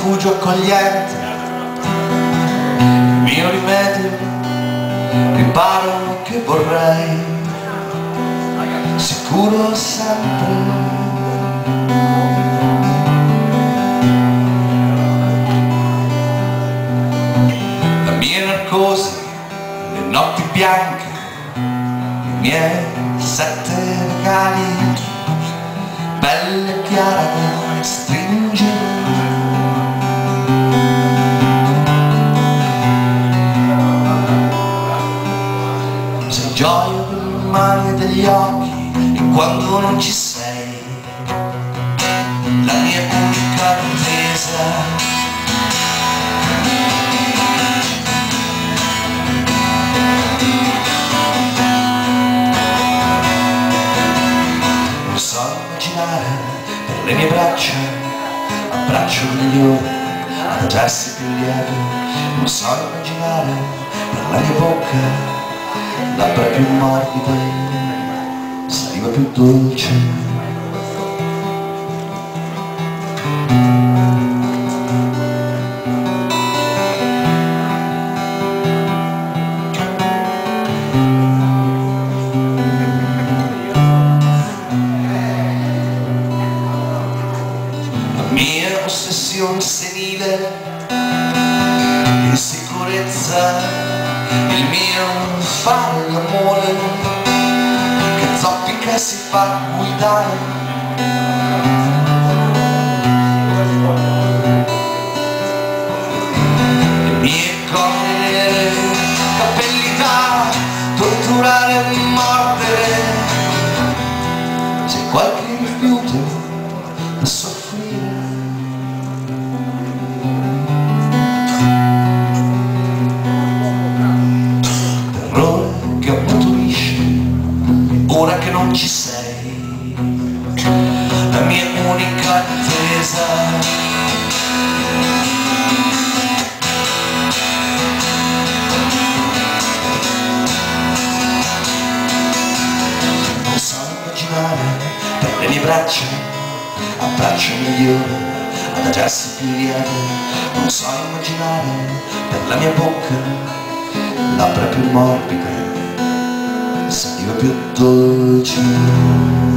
rifugio accogliente, il mio rimedio, riparo che vorrei, sicuro sempre. La mia narcosi, le notti bianche, i miei sette regali, belle e chiara occhi e quando non ci sei, la mia unica. Non so immaginare per le mie braccia abbraccio migliore, adagiarsi più lieto. Non so immaginare per la mia bocca labbra più morbide, saliva più dolce. La mia ossessione senile, insicurezza, il mio fare l'amore, zoppica e si fa guidare. Le mie corne nere, capelli da torturare e mordere, c'è qualche rifiuto da soffrire. terrore che ammotorisce ora che non ci sei le mie braccia abbraccio migliore adagiarsi più lieto non so immaginare per la mia bocca labbra più morbide, saliva più dolce.